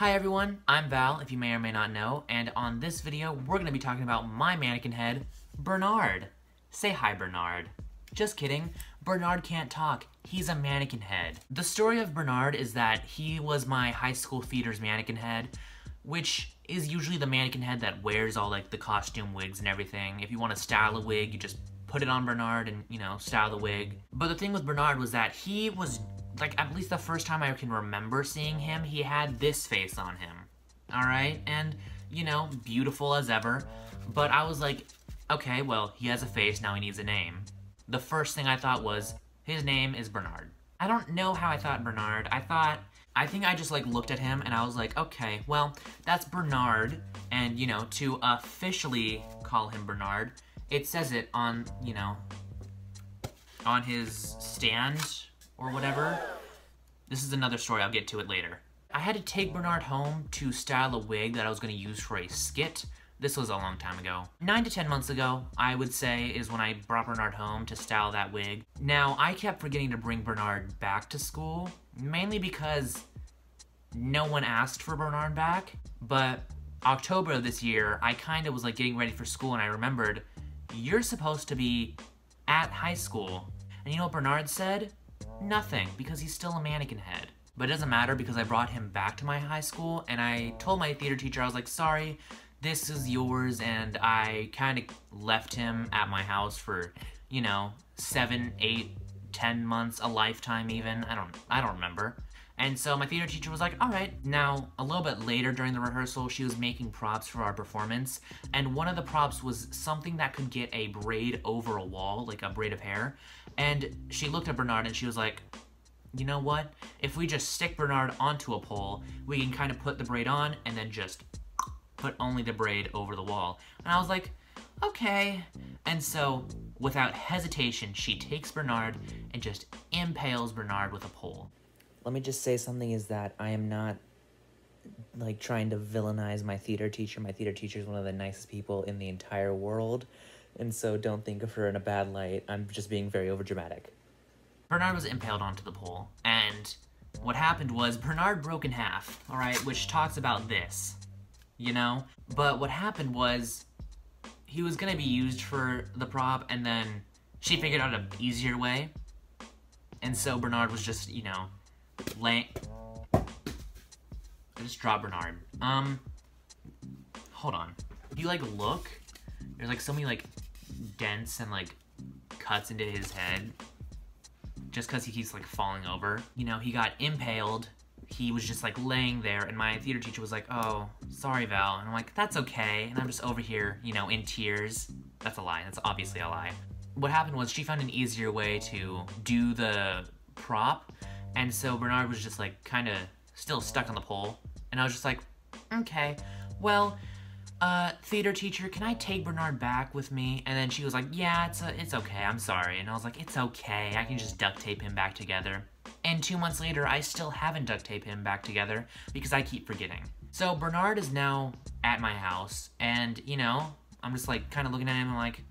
Hi everyone, I'm Val, if you may or may not know, and on this video, we're to be talking about my mannequin head, Bernard. Say hi, Bernard. Just kidding, Bernard can't talk, he's a mannequin head. The story of Bernard is that he was my high school theater's mannequin head, which is usually the mannequin head that wears all like the costume wigs and everything. If you want to style a wig, you just put it on Bernard and, you know, style the wig. But the thing with Bernard was that he was like at least the first time I can remember seeing him, he had this face on him. Alright? And, you know, beautiful as ever. But I was like, okay, well, he has a face, now he needs a name. The first thing I thought was, his name is Bernard. I don't know how I thought Bernard. I thought, I think I just like looked at him and I was like, okay, well, that's Bernard. And, you know, to officially call him Bernard, it says it on, you know, on his stand or whatever. This is another story, I'll get to it later. I had to take Bernard home to style a wig that I was going to use for a skit. This was a long time ago. Nine to 10 months ago, I would say, is when I brought Bernard home to style that wig. Now, I kept forgetting to bring Bernard back to school, mainly because no one asked for Bernard back, but October of this year, I kind of was like getting ready for school and I remembered, you're supposed to be at high school. And you know what Bernard said? Nothing, because he's still a mannequin head. But it doesn't matter because I brought him back to my high school and I told my theater teacher, I was like, sorry, this is yours, and I kind of left him at my house for, you know, seven, eight, ten months, a lifetime even. I don't, I don't remember. And so my theater teacher was like, all right. Now, a little bit later during the rehearsal, she was making props for our performance. And one of the props was something that could get a braid over a wall, like a braid of hair. And she looked at Bernard and she was like, you know what? If we just stick Bernard onto a pole, we can kind of put the braid on and then just put only the braid over the wall. And I was like, okay. And so, without hesitation, she takes Bernard and just impales Bernard with a pole let me just say something is that I am not like trying to villainize my theater teacher. My theater teacher is one of the nicest people in the entire world. And so don't think of her in a bad light. I'm just being very overdramatic. Bernard was impaled onto the pole, and what happened was Bernard broke in half, alright, which talks about this, you know? But what happened was he was gonna be used for the prop, and then she figured out an easier way. And so Bernard was just, you know, Lang. I just dropped Bernard. Um, hold on. You like look, there's like so many like dents and like cuts into his head. Just because he keeps like falling over. You know, he got impaled. He was just like laying there, and my theater teacher was like, "Oh, sorry, Val," and I'm like, "That's okay." And I'm just over here, you know, in tears. That's a lie. That's obviously a lie. What happened was she found an easier way to do the prop and so Bernard was just like kind of still stuck on the pole. And I was just like, okay, well, uh, theater teacher, can I take Bernard back with me? And then she was like, yeah, it's, a, uh, it's okay, I'm sorry. And I was like, it's okay, I can just duct tape him back together. And two months later, I still haven't duct taped him back together because I keep forgetting. So Bernard is now at my house, and, you know, I'm just like kind of looking at him and like,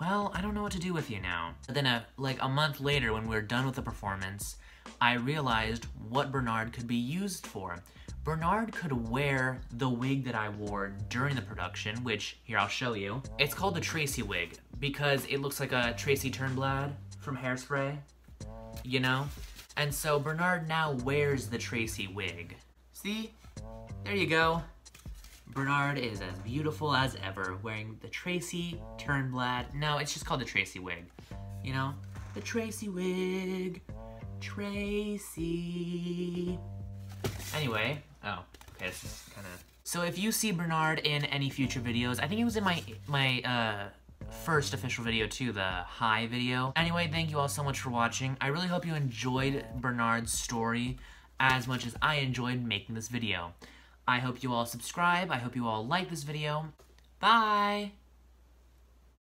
well, I don't know what to do with you now. But then, a, like a month later, when we are done with the performance, I realized what Bernard could be used for. Bernard could wear the wig that I wore during the production, which, here I'll show you. It's called the Tracy wig, because it looks like a Tracy Turnblad from Hairspray, you know? And so Bernard now wears the Tracy wig. See? There you go. Bernard is as beautiful as ever, wearing the Tracy Turnblad. No, it's just called the Tracy wig, you know? The Tracy wig. Tracy. Anyway, oh, okay, this is kind of... So if you see Bernard in any future videos, I think it was in my, my, uh, first official video too, the hi video. Anyway, thank you all so much for watching. I really hope you enjoyed Bernard's story as much as I enjoyed making this video. I hope you all subscribe. I hope you all like this video. Bye!